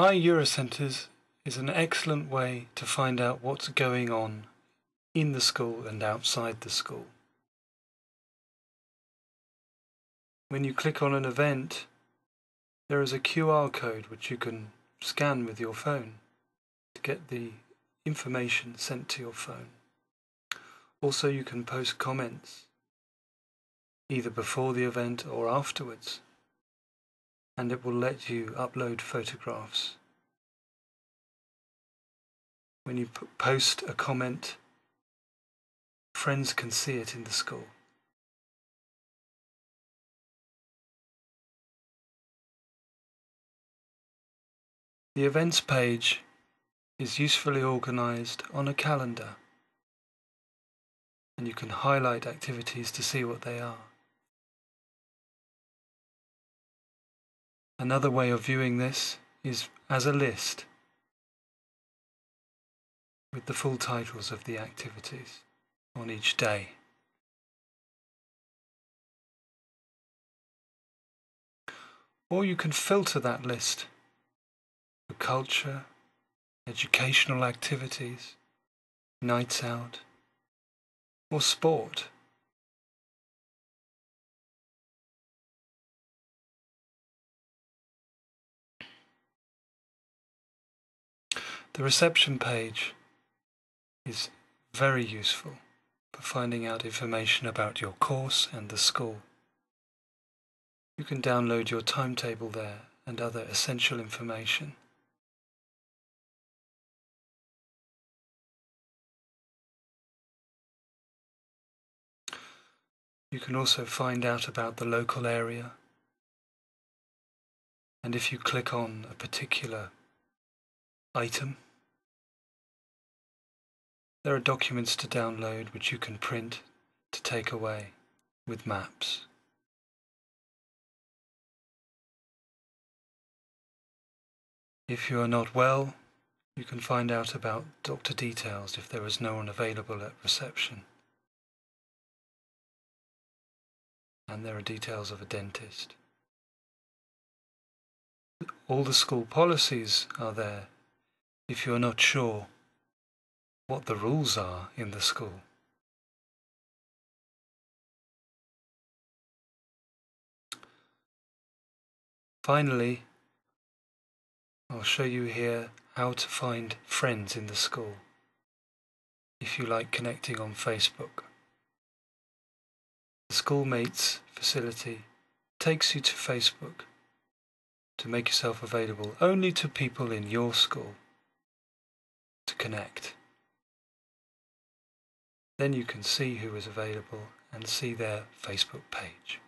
My Eurocentres is an excellent way to find out what's going on in the school and outside the school. When you click on an event, there is a QR code which you can scan with your phone to get the information sent to your phone. Also, you can post comments either before the event or afterwards, and it will let you upload photographs. When you post a comment, friends can see it in the school. The events page is usefully organized on a calendar and you can highlight activities to see what they are. Another way of viewing this is as a list with the full titles of the activities on each day. Or you can filter that list for culture, educational activities, nights out, or sport. The reception page is very useful for finding out information about your course and the school. You can download your timetable there and other essential information. You can also find out about the local area. And if you click on a particular item, there are documents to download which you can print to take away with maps. If you are not well, you can find out about doctor details if there is no one available at reception. and there are details of a dentist. All the school policies are there if you are not sure what the rules are in the school. Finally, I'll show you here how to find friends in the school if you like connecting on Facebook. The Schoolmates facility takes you to Facebook to make yourself available only to people in your school to connect. Then you can see who is available and see their Facebook page.